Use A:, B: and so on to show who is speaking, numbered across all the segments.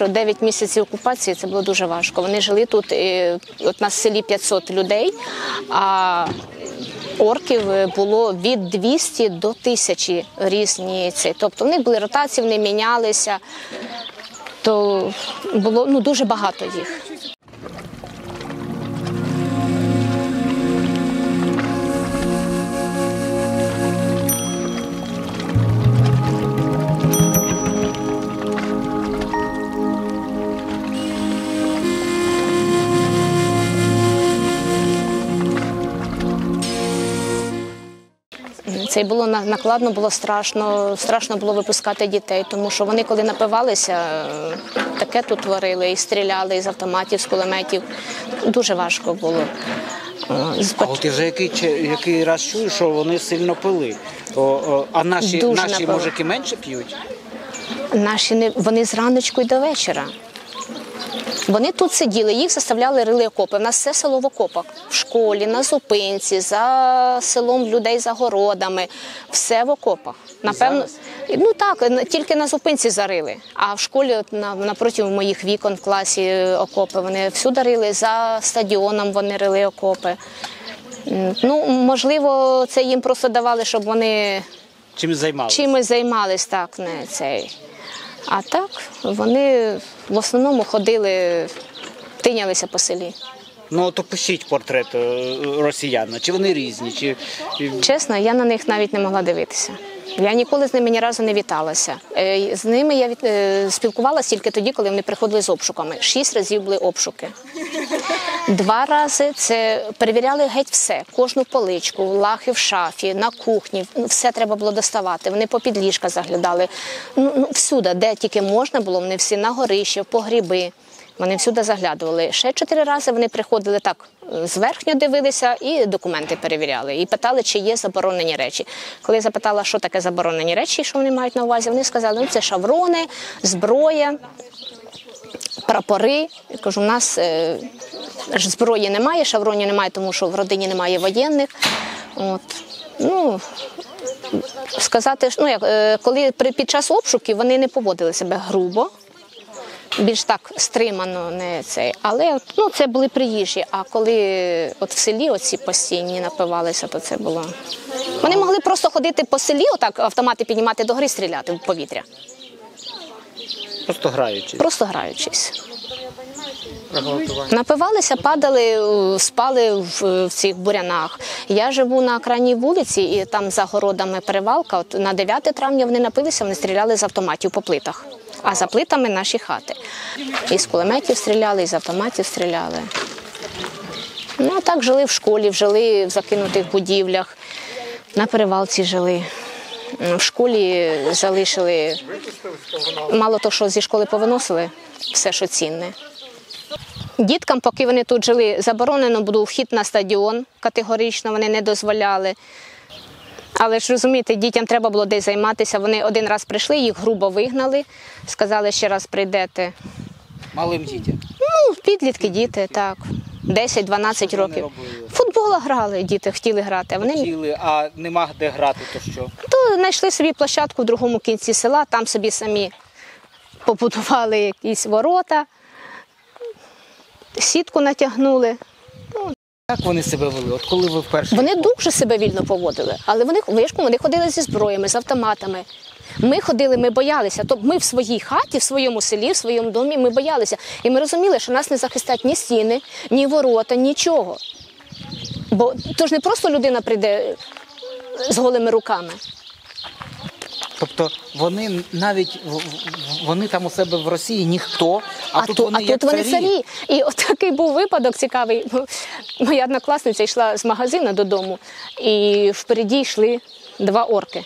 A: Дев'ять місяців окупації це було дуже важко. Вони жили тут. От на селі 500 людей, а орків було від 200 до 1000 різні. Ці. Тобто в були ротації, вони мінялися. То було ну, дуже багато їх. Це й було накладно, було страшно. Страшно було випускати дітей, тому що вони, коли напивалися, таке тут творили і стріляли із автоматів, з кулеметів. Дуже важко було. Е,
B: А от ти вже який, який раз чую, що вони сильно пили. А наші,
A: Дуже
B: наші
A: напили.
B: мужики менше п'ють?
A: Наші не вони з раночку й до вечора. Вони тут сиділи, їх заставляли рили окопи. У нас все село в окопах. В школі, на зупинці, за селом людей за городами. Все в окопах. Напевно, ну так, тільки на зупинці зарили. А в школі от напроти моїх вікон в класі е, окопи. Вони всюди рили, за стадіоном вони рили окопи. Ну, можливо, це їм просто давали, щоб вони
B: Чим займалися?
A: чимось займались так, не цей. А так вони в основному ходили, тинялися по селі.
B: Ну то пишіть портрет е, росіян. Чи вони різні? Чи
A: Чесно, я на них навіть не могла дивитися. Я ніколи з ними ні разу не віталася. Е, З ними я е, спілкувалася тільки тоді, коли вони приходили з обшуками. Шість разів були обшуки. Два рази це перевіряли геть все, кожну поличку, лахи в шафі, на кухні. Все треба було доставати. Вони по підліжка заглядали. Ну, ну всюди, де тільки можна було, вони всі на горище, в погріби. Вони всюди заглядували. Ще чотири рази вони приходили так е, зверхньо дивилися і документи перевіряли. І питали, чи є заборонені речі. Коли я запитала, що таке заборонені речі, що вони мають на увазі, вони сказали, ну це шаврони, зброя, прапори. Я кажу, у нас е, зброї немає, шавронів немає, тому що в родині немає воєнних. От. Ну, сказати, ну, як, е, коли при, під час обшуків вони не поводили себе грубо, більш так стримано, не цей. Але ну, це були приїжджі. А коли от в селі оці постійні напивалися, то це було. Вони могли просто ходити по селі, отак автомати піднімати до гри, стріляти в повітря,
B: просто граючи?
A: просто граючись. Напивалися, падали, спали в, в цих бурянах. Я живу на крайній вулиці, і там за городами перевалка. От на 9 травня вони напилися, вони стріляли з автоматів по плитах. А за плитами наші хати. І з кулеметів стріляли, і з автоматів стріляли. Ну, а так жили в школі, жили в закинутих будівлях, на перевалці жили. В школі залишили мало того, що зі школи повиносили все, що цінне. Діткам, поки вони тут жили, заборонено був вхід на стадіон, категорично вони не дозволяли. Але ж розумієте, дітям треба було десь займатися. Вони один раз прийшли, їх грубо вигнали, сказали, ще раз прийдете.
B: Малим дітям.
A: Ну, підлітки, діти, так. 10-12 років.
B: робили?
A: Футбол грали, діти хотіли грати. а Вони
B: Хотіли, а нема де грати, то що?
A: Знайшли собі площадку в другому кінці села, там собі самі побудували якісь ворота, сітку натягнули.
B: Як вони себе вели? От коли ви вперше
A: Вони дуже себе вільно поводили, але вони вишку, вони ходили зі зброями, з автоматами. Ми ходили, ми боялися. Тобто ми в своїй хаті, в своєму селі, в своєму домі, ми боялися. І ми розуміли, що нас не захистять ні стіни, ні ворота, нічого. Бо то ж не просто людина прийде з голими руками.
B: Тобто вони навіть вони там у себе в Росії ніхто, а,
A: А,
B: тут
A: ту-
B: вони
A: а
B: як
A: тут вони
B: царі.
A: І от такий був випадок цікавий. Моя однокласниця йшла з магазину додому, і впереді йшли два орки.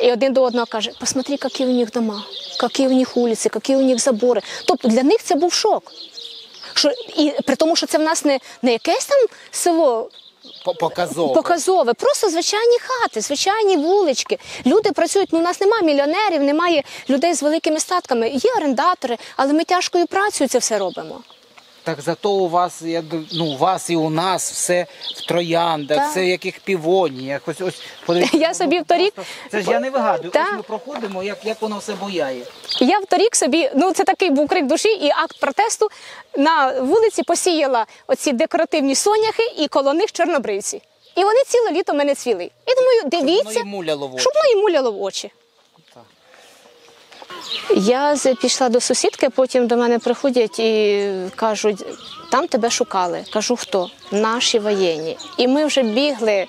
A: І один до одного каже: посмотри, які у них дома, які у них вулиці, які у них забори. Тобто для них це був шок. Що, і при тому, що це в нас не, не якесь там село
B: По- Показово.
A: показове, просто звичайні хати, звичайні вулички. Люди працюють. Ну, у нас немає мільйонерів, немає людей з великими статками. Є орендатори, але ми тяжкою працею це все робимо.
B: Так зато у вас, я ну, у вас і у нас все в трояндах,
A: Так.
B: все в яких півоні. Ось, ось, подивіться,
A: Я собі вторік-
B: Це ж я не вигадую.
A: Так.
B: Ось ми проходимо, як, як воно все бояє.
A: Я вторік собі, ну це такий був крик душі і акт протесту. На вулиці посіяла оці декоративні соняхи і коло них чорнобривці. І вони ціле літо мене цвіли. І думаю, дивіться, щоб воно і муляло в очі. Я пішла до сусідки, потім до мене приходять і кажуть, там тебе шукали. Кажу, хто? Наші воєнні. І ми вже бігли,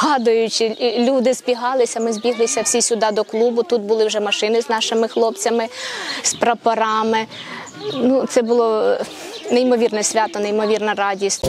A: падаючи, люди збігалися, ми збіглися всі сюди до клубу. Тут були вже машини з нашими хлопцями, з прапорами. Ну, це було неймовірне свято, неймовірна радість.